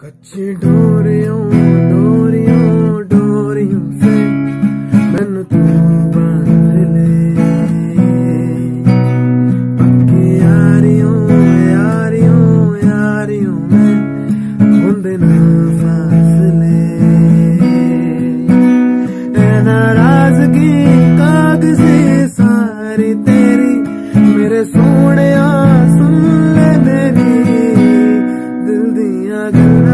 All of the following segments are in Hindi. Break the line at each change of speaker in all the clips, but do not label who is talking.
कच्ची डोरियों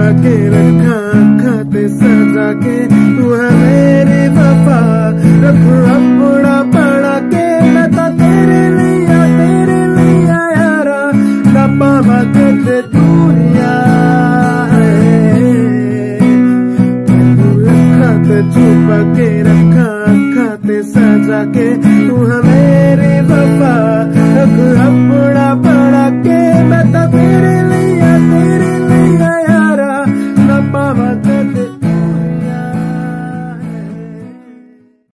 छुपा के रखा खाते सजा के, तू है मेरी वफा। रख अपना पड़ा के, मैं तो तेरे लिया तेरे लिया यारा पावा करते दूरिया छुपा के रखा खाते सजा के, तू है मेरी